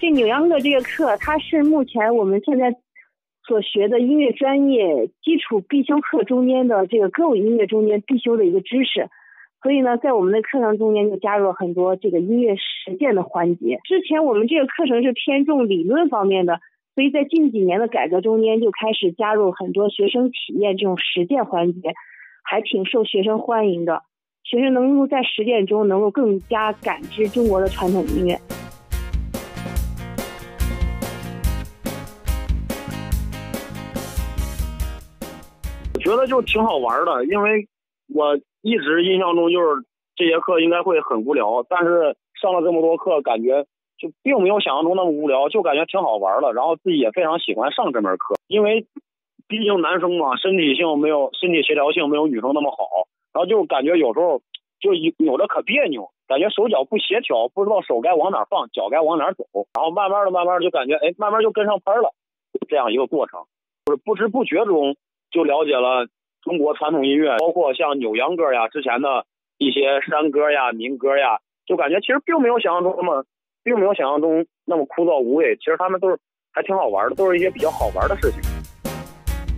这扭秧歌这个课，它是目前我们现在所学的音乐专业基础必修课中间的这个歌舞音乐中间必修的一个知识。所以呢，在我们的课程中间就加入了很多这个音乐实践的环节。之前我们这个课程是偏重理论方面的，所以在近几年的改革中间就开始加入很多学生体验这种实践环节，还挺受学生欢迎的。学生能够在实践中能够更加感知中国的传统音乐。觉得就挺好玩的，因为我一直印象中就是这节课应该会很无聊，但是上了这么多课，感觉就并没有想象中那么无聊，就感觉挺好玩的。然后自己也非常喜欢上这门课，因为毕竟男生嘛，身体性没有身体协调性没有女生那么好。然后就感觉有时候就扭着可别扭，感觉手脚不协调，不知道手该往哪放，脚该往哪走。然后慢慢的、慢慢的就感觉，哎，慢慢就跟上拍了，这样一个过程，就是不知不觉中就了解了中国传统音乐，包括像扭秧歌呀、之前的一些山歌呀、民歌呀，就感觉其实并没有想象中那么，并没有想象中那么枯燥无味。其实他们都是还挺好玩的，都是一些比较好玩的事情。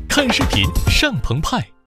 看视频上澎湃。